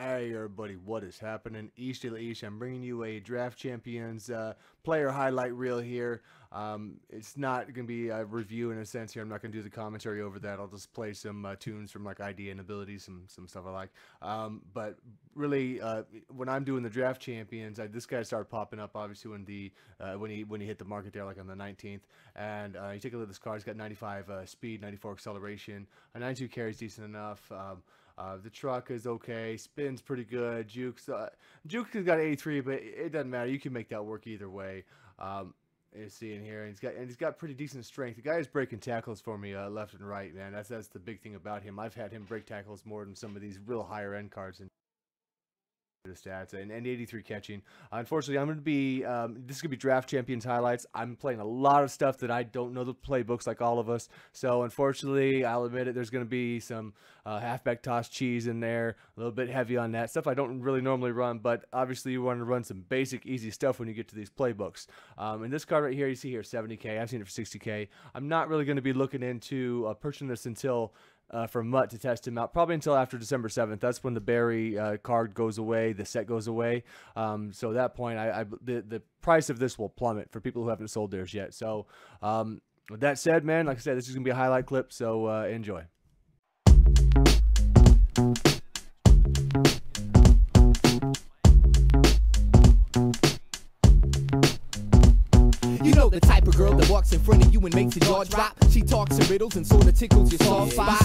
Hey everybody, what is happening? East la Ish. I'm bringing you a Draft Champions uh, player highlight reel here. Um, it's not going to be a review in a sense here. I'm not going to do the commentary over that. I'll just play some uh, tunes from like Eyedea and abilities, some some stuff I like. Um, but really, uh, when I'm doing the Draft Champions, I, this guy started popping up obviously when the uh, when he when he hit the market there like on the 19th. And uh, you take a look at this car. He's got 95 uh, speed, 94 acceleration, a 92 carries decent enough. Um, uh, the truck is okay, spins pretty good. Juke's uh, Juke has got 83, but it doesn't matter. You can make that work either way. Um, you see in here, and he's got and he's got pretty decent strength. The guy is breaking tackles for me uh, left and right, man. That's that's the big thing about him. I've had him break tackles more than some of these real higher end cards. And the stats and, and 83 catching. unfortunately, I'm going to be um, this is going to be draft champions highlights. I'm playing a lot of stuff that I don't know the playbooks like all of us. So unfortunately, I'll admit it. There's going to be some uh, halfback toss cheese in there, a little bit heavy on that stuff. I don't really normally run, but obviously you want to run some basic, easy stuff when you get to these playbooks. Um, and this card right here, you see here, 70k. I've seen it for 60k. I'm not really going to be looking into uh, purchasing this until uh, for MUT to test him out, probably until after December 7th. That's when the Barry uh, card goes away, the set goes away. Um, so at that point, I, I, the, the price of this will plummet for people who haven't sold theirs yet. So um, with that said, man, like I said, this is going to be a highlight clip, so uh, enjoy. You know the type of girl that walks in front of you and makes your jaw drop. She talks in riddles and sorta tickles your soft spot.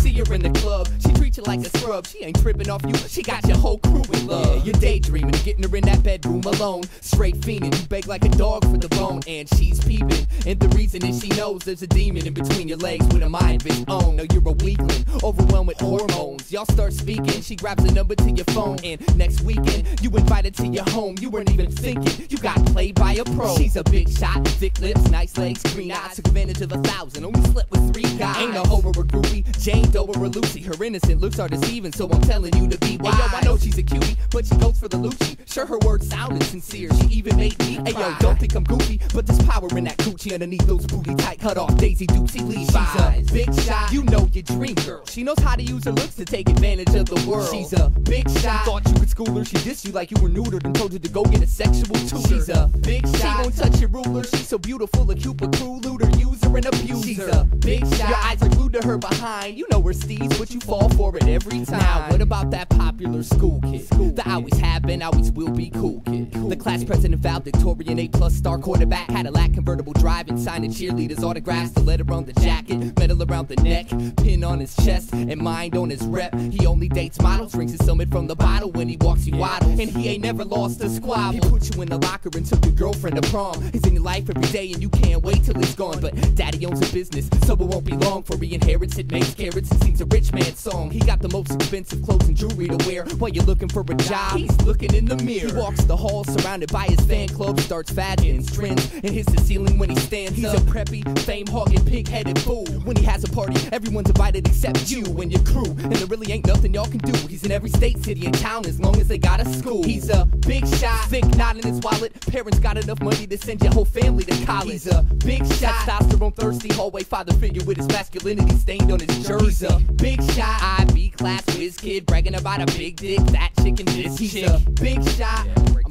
See her in the club, she you like a scrub. She ain't tripping off you, she got your whole crew in love. Yeah, you're daydreaming, getting her in that bedroom alone. Straight fiending, you beg like a dog for the bone, and she's peeping. And the reason is she knows there's a demon in between your legs with a mind of its own. Now you're a weakling, overwhelmed with hormones. Y'all start speaking, she grabs a number to your phone, and next weekend you invited to your home. You weren't even thinking, you got played by a pro. She's a big shot, thick lips, nice legs, green eyes. Took advantage of a thousand, only slept with three guys. Ain't a or a groupie, Jane Doe or a Lucy. Her innocent looks are deceiving, so I'm telling you to be wise. Hey yo, I know she's a cutie, but she goes for the Lucci. Sure, her words sounded sincere. She even made me. Hey yo, don't think I'm goofy, but there's power in that coochie underneath those booty tight cut off Daisy Dukesy Levi's. She's a big shot, you know your dream girl. She knows how to use her looks to take advantage of the world. She's a big shot. Thought you could school her, she dissed you like you were neutered and told you to go get a sexual tutor. She's a big shot. She won't touch your ruler. She's so beautiful, a cupid crew looter, user and abuser. She's a big shot. Your eyes are glued to her behind. You know her steez, but you fall for it every time. Now, what about that popular school kid? The always have been, always will be cool kid. The class president, valedictorian, A plus star quarterback, Cadillac convertible drive and signing cheerleaders autographs, the letter on the jacket, medal around the neck, pin on his chest, and mind on his rep. He only dates models, drinks his summit from the bottle when he walks you waddles, and he ain't never lost a squabble. He put you in the locker and took your girlfriend to prom. He's in your life every day and you can't wait till he's gone. But daddy owns a business, so it won't be long for he inherits it, makes carrots and sings a rich man's song. He got the most expensive clothes and jewelry to wear while you're looking for a job. He's looking in the mirror. He walks the halls surrounded by his fan club, starts fagging trends and hits the ceiling when he stands He's up. a preppy, fame hogging, pig headed fool. When he has a party, everyone's invited except you and your crew. And there really ain't nothing y'all can do. He's in every state, city, and town as long as they got a school. He's a big shot, thick knot in his wallet. Parents got enough money to send your whole family to college. He's a big shot, testosterone thirsty, hallway father figure with his masculinity stained on his jersey. He's a big shot, IB class whiz kid, bragging about a big dick, that chicken, this He's a big shot.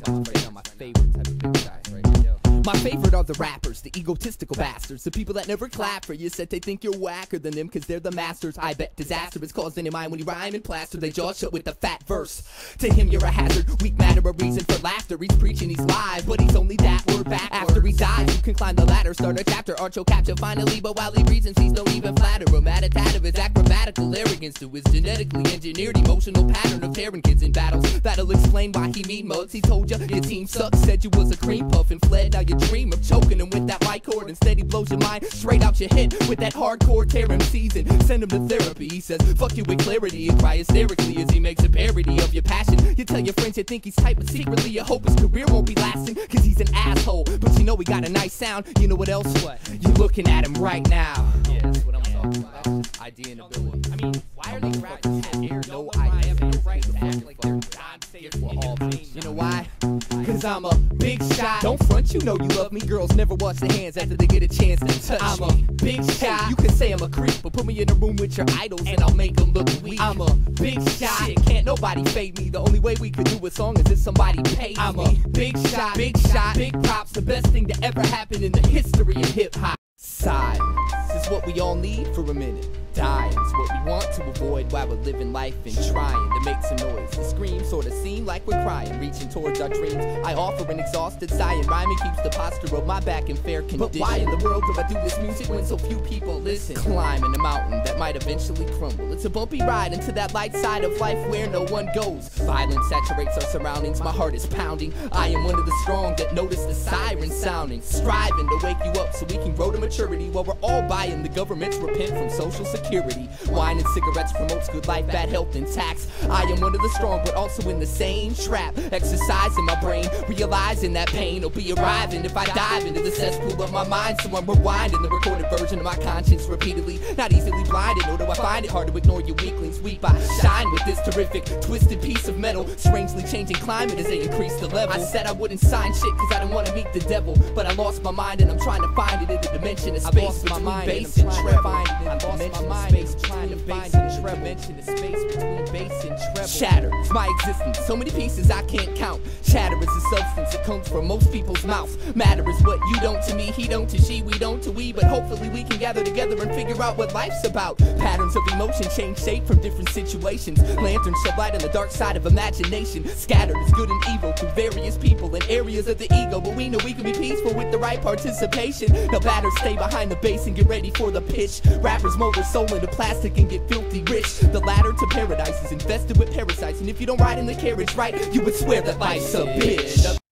I'm My favorite are the rappers, the egotistical bastards, the people that never clap for you, said they think you're whacker than them cause they're the masters. I bet disaster is caused in your mind when you rhyme and plaster they jaw shut with the fat verse. To him, you're a hazard, weak matter, a reason for laughter. He's preaching, he's live, but he's only that word back. After he dies, you can climb the ladder, start a chapter, arch your capture finally. But while he reasons, he's no even flatter. A mat of his acrobatical arrogance to his genetically engineered emotional pattern of tearing kids in battles. That'll explain why he mean mugs. He told you your team sucks, said you was a cream puff and fled. Now you dream of choking him with that mic cord. Instead, he blows your mind straight out your head with that hardcore tearing season. Send him to therapy. He says, fuck you with clarity and cry hysterically as he makes a parody of your passion. You tell your friends you think he's tight, but secretly you hope his career won't be lasting. Cause he's an asshole. But you know he got a nice sound. You know what else? What? You're looking at him right now. Yeah, that's what I'm talking about. Eyedea and ability. I mean, why are have air? No idea. No right to act like they're God You know why? Cause I'm a big shot. Don't front, you know you love me. Girls never wash their hands after they get a chance to touch I'm me. a big shot. You can say I'm a creep, but put me in a room with your idols and I'll make them look weak. I'm a big shot. Shit, can't nobody fade me. The only way we could do a song is if somebody pays I'm me. a big shot, big shot, big props. The best thing to ever happen in the history of hip hop. Silence This is what we all need for a minute dying's what we want to avoid while we're living life and trying to make some noise. The screams sort of seem like we're crying, reaching towards our dreams. I offer an exhausted sigh and rhyming keeps the posture of my back in fair condition. But why in the world do I do this music when so few people listen? Climbing a mountain that might eventually crumble. It's a bumpy ride into that light side of life where no one goes. Violence saturates our surroundings, my heart is pounding. I am one of the strong that notice the siren sounding. Striving to wake you up so we can grow to maturity while we're all buying the government's repent from social security security. Wine and cigarettes promotes good life, bad health and tax. I am one of the strong, but also in the same trap. Exercising my brain, realizing that pain will be arriving if I dive into the cesspool of my mind. So I'm rewinding the recorded version of my conscience repeatedly. Not easily blinded, nor do I find it hard to ignore your weaklings. Weep, I shine with this terrific, twisted piece of metal. Strangely changing climate as they increase the level. I said I wouldn't sign shit cause I didn't want to meet the devil. But I lost my mind and I'm trying to find it in the dimension of space. I lost my mind bass and, and treble. I lost my mind space trying to find the. Mention the space between bass and treble. Shatter, it's my existence. So many pieces I can't count. Chatter is a substance that comes from most people's mouths. Matter is what you don't to me, he don't to she, we don't to we. But hopefully we can gather together and figure out what life's about. Patterns of emotion change shape from different situations. Lanterns shed light on the dark side of imagination. Scattered is good and evil to various people in areas of the ego. But we know we can be peaceful with the right participation. No batters stay behind the bass and get ready for the pitch. Rappers mold their soul into plastic and get filthy The ladder to paradise is infested with parasites, and if you don't ride in the carriage right, you would swear that life's a bitch.